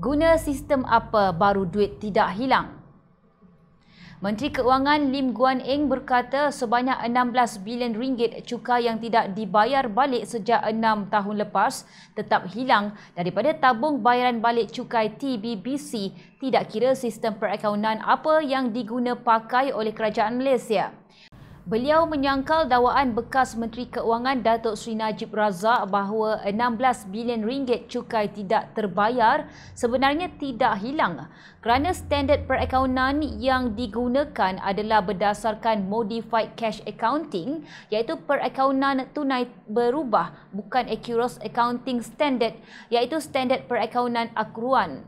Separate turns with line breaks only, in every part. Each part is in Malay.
Guna sistem apa baru duit tidak hilang? Menteri Keuangan Lim Guan Eng berkata sebanyak 16 bilion ringgit cukai yang tidak dibayar balik sejak 6 tahun lepas tetap hilang daripada tabung bayaran balik cukai TBBC tidak kira sistem perakaunan apa yang diguna pakai oleh kerajaan Malaysia. Beliau menyangkal dakwaan bekas Menteri Keuangan Datuk Seri Najib Razak bahawa 16 bilion ringgit cukai tidak terbayar sebenarnya tidak hilang kerana standard perakaunan yang digunakan adalah berdasarkan modified cash accounting iaitu perakaunan tunai berubah bukan accurate accounting standard iaitu standard perakaunan akruan.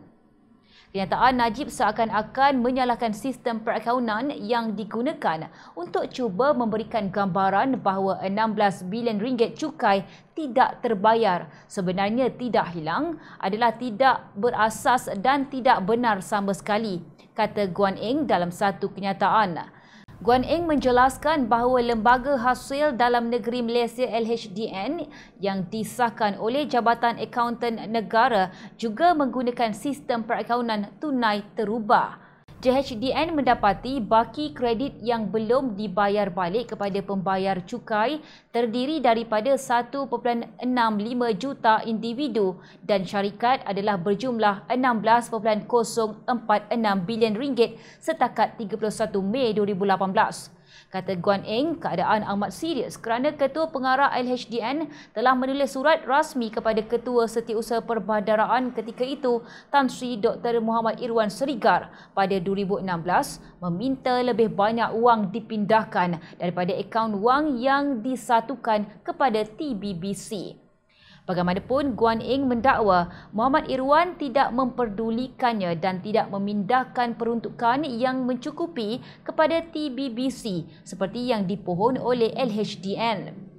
Kenyataan Najib seakan-akan menyalahkan sistem perakaunan yang digunakan untuk cuba memberikan gambaran bahawa 16 bilion ringgit cukai tidak terbayar sebenarnya tidak hilang adalah tidak berasas dan tidak benar sama sekali kata Guan Eng dalam satu kenyataan. Guan Eng menjelaskan bahawa Lembaga Hasil Dalam Negeri Malaysia LHDN yang disahkan oleh Jabatan Akauntan Negara juga menggunakan sistem perakaunan tunai terubah. JHDN mendapati baki kredit yang belum dibayar balik kepada pembayar cukai terdiri daripada 1.65 juta individu dan syarikat adalah berjumlah 16.046 bilion ringgit setakat 31 Mei 2018. Kata Guan Eng, keadaan amat serius kerana Ketua Pengarah LHDN telah menulis surat rasmi kepada Ketua Setiausaha Perbandaraan ketika itu Tan Sri Dr. Muhammad Irwan Serigar pada 2016 meminta lebih banyak wang dipindahkan daripada akaun wang yang disatukan kepada TBBC. Bagaimanapun, Guan Eng mendakwa Muhammad Irwan tidak memperdulikannya dan tidak memindahkan peruntukan yang mencukupi kepada TBBC seperti yang dipohon oleh LHDN.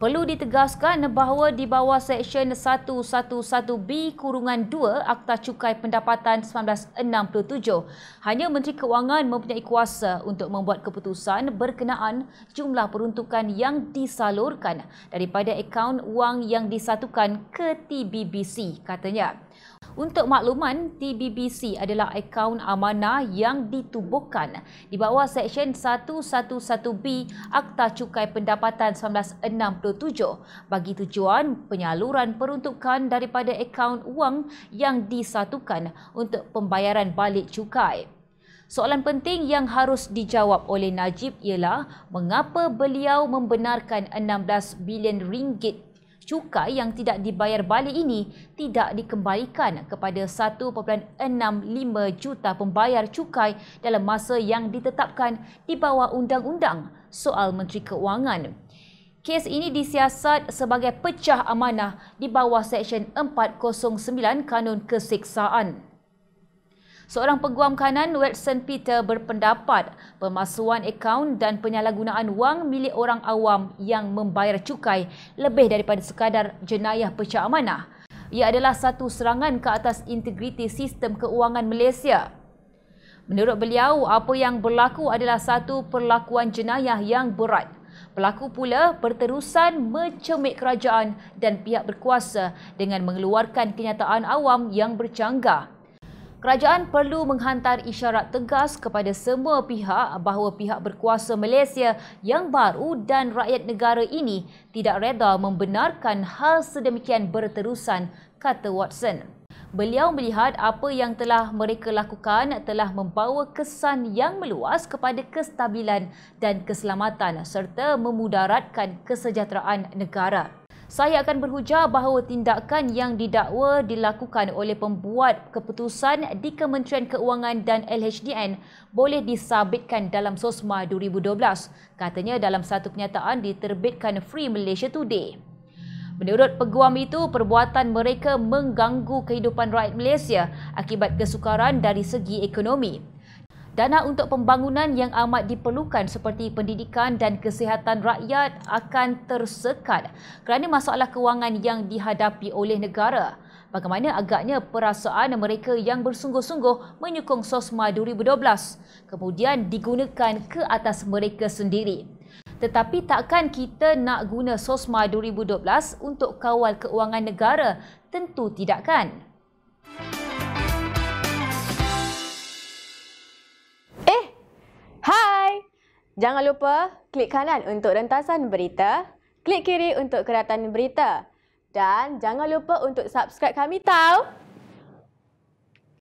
Perlu ditegaskan bahawa di bawah Seksyen 111B kurungan 2 Akta Cukai Pendapatan 1967, hanya Menteri Keuangan mempunyai kuasa untuk membuat keputusan berkenaan jumlah peruntukan yang disalurkan daripada akaun wang yang disatukan ke TBBC, katanya. Untuk makluman, TBBC adalah akaun amanah yang ditubuhkan di bawah Seksyen 111B Akta Cukai Pendapatan 1967 bagi tujuan penyaluran peruntukan daripada akaun wang yang disatukan untuk pembayaran balik cukai. Soalan penting yang harus dijawab oleh Najib ialah mengapa beliau membenarkan 16 bilion ringgit cukai yang tidak dibayar balik ini tidak dikembalikan kepada 1.65 juta pembayar cukai dalam masa yang ditetapkan di bawah undang-undang soal Menteri Keuangan. Kes ini disiasat sebagai pecah amanah di bawah Seksyen 409 Kanun Keseksaan. Seorang peguam kanan Watson Peter berpendapat pemasuan akaun dan penyalahgunaan wang milik orang awam yang membayar cukai lebih daripada sekadar jenayah pecah amanah. Ia adalah satu serangan ke atas integriti sistem keuangan Malaysia. Menurut beliau, apa yang berlaku adalah satu perlakuan jenayah yang berat. Pelaku pula berterusan mencemik kerajaan dan pihak berkuasa dengan mengeluarkan kenyataan awam yang bercanggah. Kerajaan perlu menghantar isyarat tegas kepada semua pihak bahawa pihak berkuasa Malaysia yang baru dan rakyat negara ini tidak reda membenarkan hal sedemikian berterusan, kata Watson. Beliau melihat apa yang telah mereka lakukan telah membawa kesan yang meluas kepada kestabilan dan keselamatan serta memudaratkan kesejahteraan negara. Saya akan berhujah bahawa tindakan yang didakwa dilakukan oleh pembuat keputusan di Kementerian Keuangan dan LHDN boleh disabitkan dalam SOSMA 2012, katanya dalam satu kenyataan diterbitkan Free Malaysia Today. Menurut peguam itu, perbuatan mereka mengganggu kehidupan rakyat Malaysia akibat kesukaran dari segi ekonomi. Dana untuk pembangunan yang amat diperlukan seperti pendidikan dan kesihatan rakyat akan tersekat kerana masalah kewangan yang dihadapi oleh negara. Bagaimana agaknya perasaan mereka yang bersungguh-sungguh menyokong SOSMA 2012 kemudian digunakan ke atas mereka sendiri. Tetapi takkan kita nak guna SOSMA 2012 untuk kawal keuangan negara? Tentu tidak kan?
Jangan lupa klik kanan untuk rentasan berita, klik kiri untuk keratan berita dan jangan lupa untuk subscribe kami tahu.